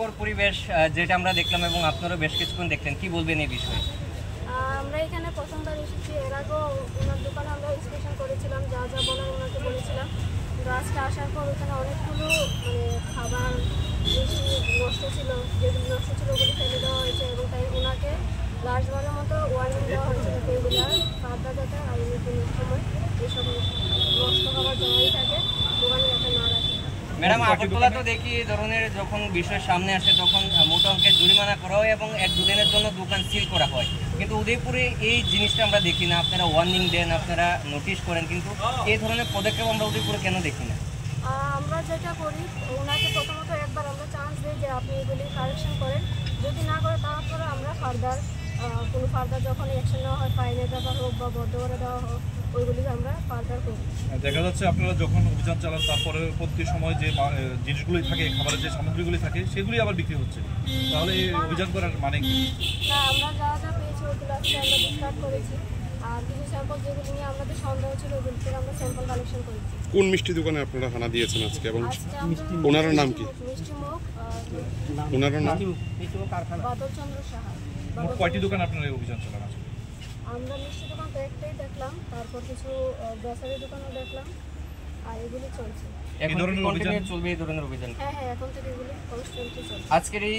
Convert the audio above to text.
পর পরিবেশ যেটা আমরা দেখলাম এবং আপনারা বেশ কিছুক্ষণ দেখলেন, কি বলবেন এই বিষয়ে? আমরা এখানে প্রথমবার এসেছি। এর আগেও ওনার দোকানে আমরা ইনস্পেকশন করেছিলাম, যা যা বলার ওনাকে বলেছিলাম। আজকে আসার পর ওখানে অনেকগুলো মানে খাবার বেশি নষ্ট ছিল, যেগুলো নষ্ট ছিল ওগুলি ফেলে দেওয়া হয়েছে এবং তাই ওনাকে লাস্টবারের মতো ওয়ার্নিং দেওয়া হয়েছিল যে এগুলো আর খাদ্যা যাতে আগামী কোনো সময় এইসব নষ্ট খাবার জমাই থাকে দোকানে যাতে না রাখে ম্যাডাম আগরতলা তো দেখি এই ধরনের যখন বিষয় সামনে আসে তখন মোটা অঙ্কের জরিমানা করা হয় এবং এক দুদিনের জন্য দোকান সিল করা হয়। কিন্তু উদয়পুরে এই জিনিসটা আমরা দেখি না। আপনারা ওয়ার্নিং দেন আপনারা নোটিশ করেন কিন্তু এই ধরনের পদক্ষেপ আমরা উদয়পুরে কেন দেখি না? আমরা যেটা করি ওনাকে প্রথমত একবার আমরা চান্স দিই যে আপনি এগুলি কারেকশন করেন। যদি না করে তারপরে আমরা ফার্দার কোনো ফার্দার যখন অ্যাকশন নেওয়া হয় ফাইনের ব্যাপার হোক বা বদ্ধ করে দেওয়া হোক ওইগুলি আমরা ফার্দার করি। দেখা যাচ্ছে আপনারা যখন অভিযান চালান তারপরে পরবর্তী সময় যে জিনিসগুলি থাকে খাবারের যে সামগ্রীগুলি থাকে সেগুলি আবার বিক্রি হচ্ছে। তাহলে এই অভিযান করার মানে কি? আমরা যা যা পেয়েছি ওগুলো আমরা ডিসকার্ড করেছি। আর কিছু স্যাম্পল যেগুলি নিয়ে আমাদের সন্দেহ ছিল ওগুলি থেকে আমরা স্যাম্পল কালেকশন করেছি। কোন মিষ্টি দোকানে আপনারা হানা দিয়েছেন আজকে? এবং ওনার নাম কি? মিষ্টি মুখ ওনার নাম? বাদল চন্দ্র সাহা। কয়টি দোকান আপনারা এই অভিযান চালান আজকে? আমরা মিষ্টি দোকান তো একটাই দেখলাম তারপর কিছু গ্রসারি দোকানও দেখলাম আর এগুলি চলছে। এখন ধরনের অভিযান- চলবে এই ধরনের অভিযান। হ্যাঁ হ্যাঁ এখন থেকে এগুলি অবশ্যই চলছে। আজকের এই